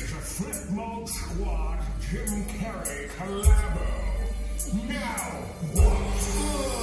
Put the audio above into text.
is a Flipmode Squad Jim Carrey collabo. Now, what?